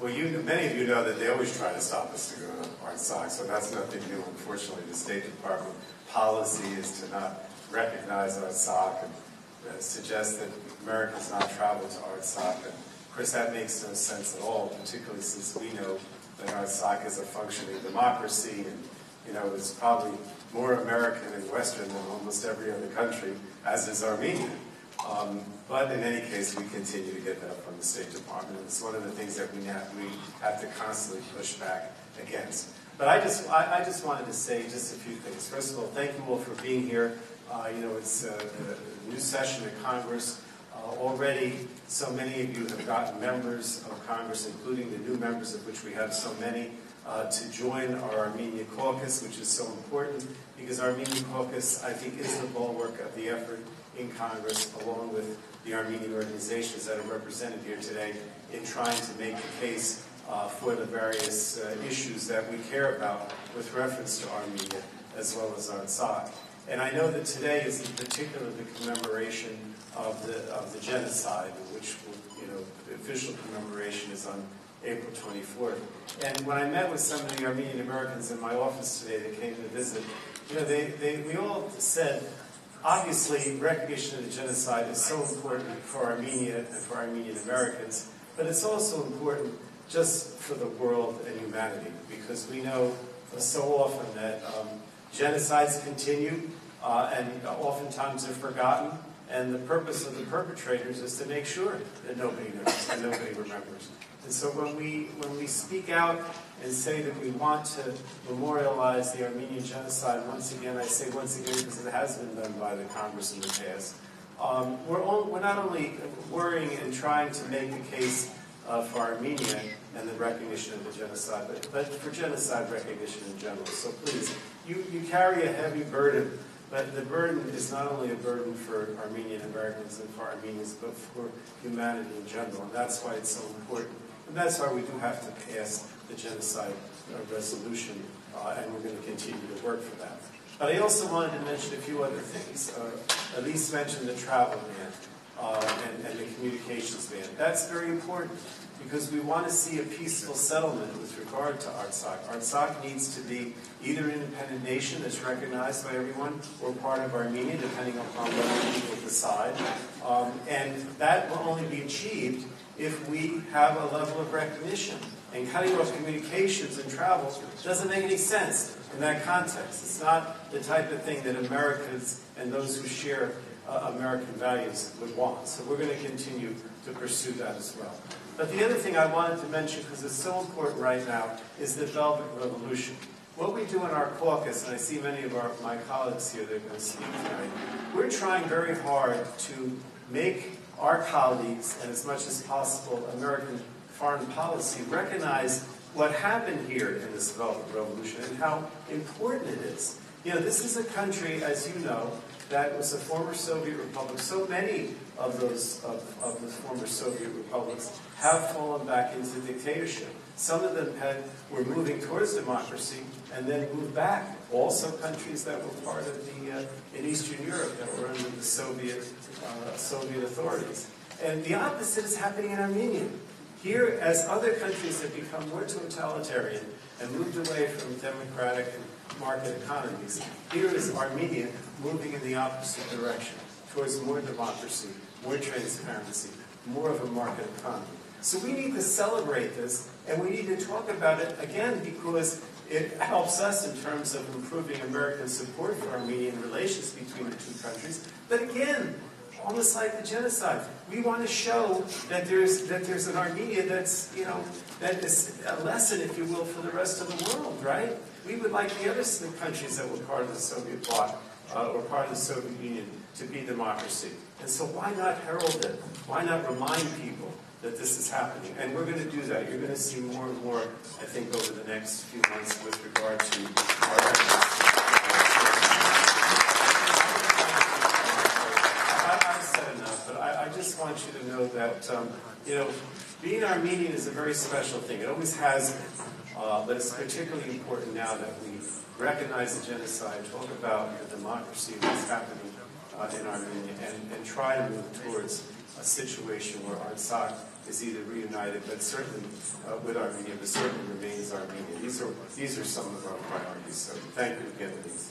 Well, you, many of you know that they always try to stop us to go to Artsakh, so that's nothing new. Unfortunately, the State Department policy is to not recognize Artsakh and uh, suggest that Americans not travel to Artsakh. And of course, that makes no sense at all, particularly since we know that Artsakh is a functioning democracy, and you know it's probably more American and Western than almost every other country, as is Armenia. Um, but in any case, we continue to get that from the State Department. It's one of the things that we have, we have to constantly push back against. But I just, I, I, just wanted to say just a few things. First of all, thank you all for being here. Uh, you know, it's uh, a new session of Congress. Uh, already, so many of you have gotten members of Congress, including the new members of which we have so many, uh, to join our Armenia caucus, which is so important because Armenia caucus, I think, is the bulwark of the effort in Congress, along with the Armenian organizations that are represented here today, in trying to make the case uh, for the various uh, issues that we care about with reference to Armenia, as well as Artsakh. And I know that today is in particular the commemoration of the, of the genocide, which, you know, the official commemoration is on April 24th. And when I met with some of the Armenian Americans in my office today that came to visit, you know, they, they, we all said Obviously, recognition of the genocide is so important for Armenia and for Armenian Americans, but it's also important just for the world and humanity because we know so often that um, genocides continue uh, and oftentimes they're forgotten. And the purpose of the perpetrators is to make sure that nobody knows and nobody remembers. And so when we, when we speak out and say that we want to memorialize the Armenian genocide, once again, I say once again because it has been done by the Congress in the past, um, we're, all, we're not only worrying and trying to make the case uh, for Armenia and the recognition of the genocide, but, but for genocide recognition in general. So please, you, you carry a heavy burden but the burden is not only a burden for Armenian Americans and for Armenians, but for humanity in general. And that's why it's so important. And that's why we do have to pass the genocide uh, resolution, uh, and we're going to continue to work for that. But I also wanted to mention a few other things. Uh, Elise mentioned the travel ban uh, and, and the communications ban. That's very important because we want to see a peaceful settlement with regard to Artsakh. Artsakh needs to be either an independent nation that's recognized by everyone or part of Armenia, depending upon what people decide. Um, and that will only be achieved if we have a level of recognition. And cutting off communications and travel doesn't make any sense in that context. It's not the type of thing that Americans and those who share uh, American values would want. So we're going to continue to pursue that as well. But the other thing I wanted to mention, because it's so important right now, is the Velvet Revolution. What we do in our caucus, and I see many of our, my colleagues here that are going to speak tonight, we're trying very hard to make our colleagues, and as much as possible American foreign policy, recognize what happened here in this Velvet Revolution and how important it is. You know, this is a country, as you know, that was a former Soviet republic. So many of those of, of the former Soviet republics have fallen back into dictatorship. Some of them had were moving towards democracy and then moved back. Also, countries that were part of the uh, in Eastern Europe that were under the Soviet uh, Soviet authorities. And the opposite is happening in Armenia. Here, as other countries have become more totalitarian and moved away from democratic and market economies, here is Armenia moving in the opposite direction towards more democracy, more transparency, more of a market economy. So we need to celebrate this, and we need to talk about it again because it helps us in terms of improving American support for Armenian relations between the two countries. But again, almost like the genocide, we want to show that there's that there's an Armenia that's you know that is a lesson, if you will, for the rest of the world, right? We would like the other countries that were part of the Soviet bloc uh, or part of the Soviet Union to be democracy. And so why not herald it? Why not remind people that this is happening? And we're going to do that. You're going to see more and more, I think, over the next few months with regard to our efforts. I, have said enough, but I, I, just want you to know that, um, you know, being Armenian is a very special thing. It always has been. Uh, but it's particularly important now that we recognize the genocide, talk about the democracy that's happening uh, in Armenia, and, and try to move towards a situation where Artsakh is either reunited, but certainly uh, with Armenia, but certainly remains Armenia. These are, these are some of our priorities, so thank you again, Denise.